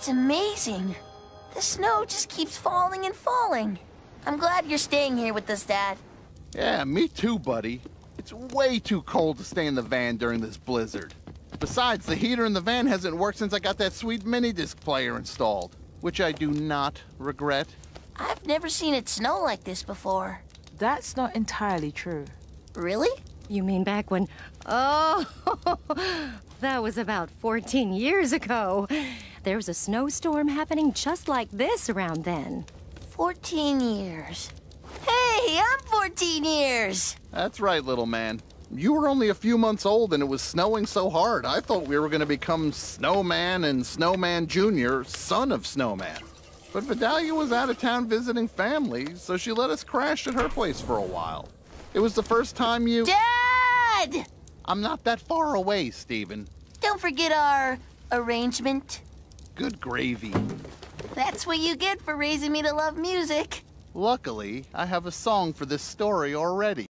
It's amazing. The snow just keeps falling and falling. I'm glad you're staying here with us, Dad. Yeah, me too, buddy. It's way too cold to stay in the van during this blizzard. Besides, the heater in the van hasn't worked since I got that sweet mini disc player installed, which I do not regret. I've never seen it snow like this before. That's not entirely true. Really? You mean back when. Oh, that was about 14 years ago. There was a snowstorm happening just like this around then. 14 years. Hey, I'm 14 years! That's right, little man. You were only a few months old and it was snowing so hard, I thought we were going to become Snowman and Snowman Jr., son of Snowman. But Vidalia was out of town visiting family, so she let us crash at her place for a while. It was the first time you. Dad! I'm not that far away, Steven. Don't forget our arrangement. Good gravy. That's what you get for raising me to love music. Luckily, I have a song for this story already.